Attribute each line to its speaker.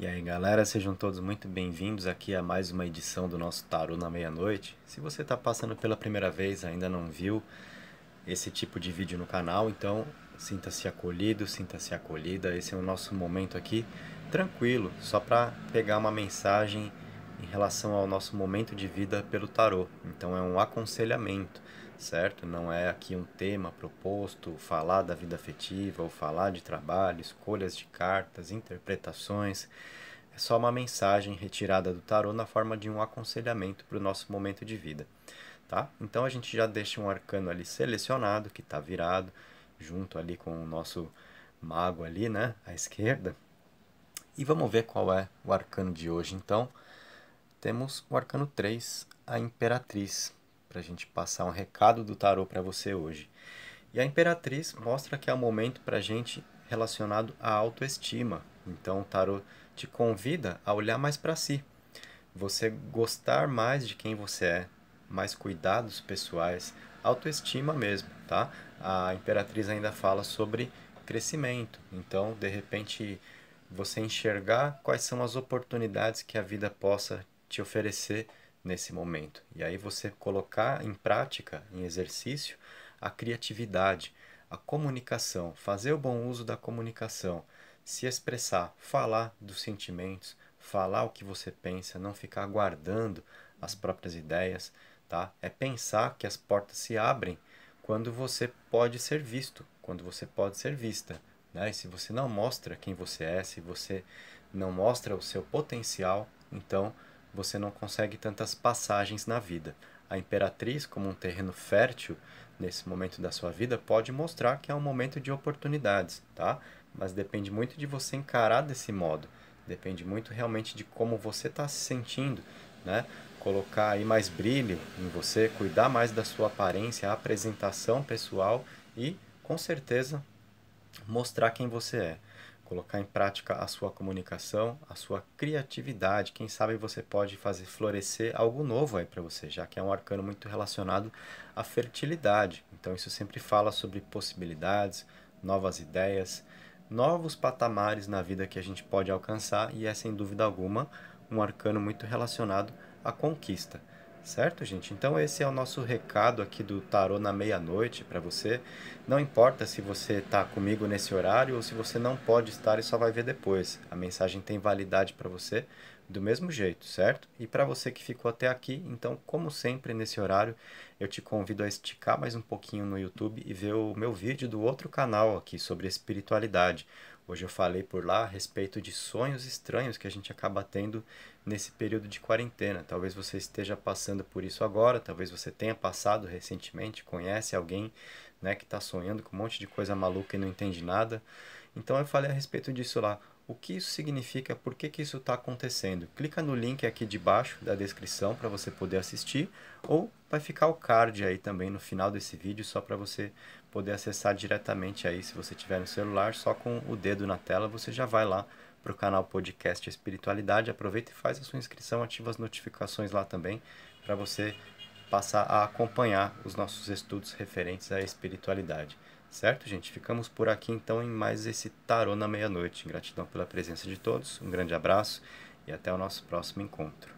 Speaker 1: E aí galera, sejam todos muito bem-vindos aqui a mais uma edição do nosso Tarô na Meia-Noite. Se você está passando pela primeira vez, ainda não viu esse tipo de vídeo no canal, então sinta-se acolhido, sinta-se acolhida. Esse é o nosso momento aqui tranquilo, só para pegar uma mensagem em relação ao nosso momento de vida pelo tarô. Então é um aconselhamento certo? Não é aqui um tema proposto, falar da vida afetiva ou falar de trabalho, escolhas de cartas, interpretações. É só uma mensagem retirada do tarô na forma de um aconselhamento para o nosso momento de vida, tá? Então a gente já deixa um arcano ali selecionado, que está virado, junto ali com o nosso mago ali, né, à esquerda. E vamos ver qual é o arcano de hoje, então. Temos o arcano 3, a Imperatriz para a gente passar um recado do tarô para você hoje. E a Imperatriz mostra que é um momento para a gente relacionado à autoestima. Então o tarô te convida a olhar mais para si, você gostar mais de quem você é, mais cuidados pessoais, autoestima mesmo, tá? A Imperatriz ainda fala sobre crescimento. Então, de repente, você enxergar quais são as oportunidades que a vida possa te oferecer nesse momento. E aí você colocar em prática, em exercício, a criatividade, a comunicação, fazer o bom uso da comunicação, se expressar, falar dos sentimentos, falar o que você pensa, não ficar guardando as próprias ideias, tá? É pensar que as portas se abrem quando você pode ser visto, quando você pode ser vista, né? E se você não mostra quem você é, se você não mostra o seu potencial, então você não consegue tantas passagens na vida. A imperatriz, como um terreno fértil nesse momento da sua vida, pode mostrar que é um momento de oportunidades, tá? Mas depende muito de você encarar desse modo. Depende muito realmente de como você está se sentindo, né? Colocar aí mais brilho em você, cuidar mais da sua aparência, a apresentação pessoal e, com certeza, mostrar quem você é colocar em prática a sua comunicação, a sua criatividade. Quem sabe você pode fazer florescer algo novo aí para você, já que é um arcano muito relacionado à fertilidade. Então isso sempre fala sobre possibilidades, novas ideias, novos patamares na vida que a gente pode alcançar e é sem dúvida alguma um arcano muito relacionado à conquista. Certo, gente? Então esse é o nosso recado aqui do tarô na meia-noite para você. Não importa se você está comigo nesse horário ou se você não pode estar e só vai ver depois. A mensagem tem validade para você do mesmo jeito, certo? E para você que ficou até aqui, então, como sempre nesse horário, eu te convido a esticar mais um pouquinho no YouTube e ver o meu vídeo do outro canal aqui sobre espiritualidade. Hoje eu falei por lá a respeito de sonhos estranhos que a gente acaba tendo nesse período de quarentena. Talvez você esteja passando por isso agora, talvez você tenha passado recentemente, conhece alguém né, que está sonhando com um monte de coisa maluca e não entende nada. Então eu falei a respeito disso lá. O que isso significa? Por que, que isso está acontecendo? Clica no link aqui de baixo da descrição para você poder assistir ou vai ficar o card aí também no final desse vídeo só para você poder acessar diretamente aí, se você tiver no celular, só com o dedo na tela, você já vai lá para o canal Podcast Espiritualidade, aproveita e faz a sua inscrição, ativa as notificações lá também, para você passar a acompanhar os nossos estudos referentes à espiritualidade. Certo, gente? Ficamos por aqui então em mais esse Tarô na Meia-Noite. Gratidão pela presença de todos, um grande abraço e até o nosso próximo encontro.